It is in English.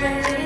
Bye.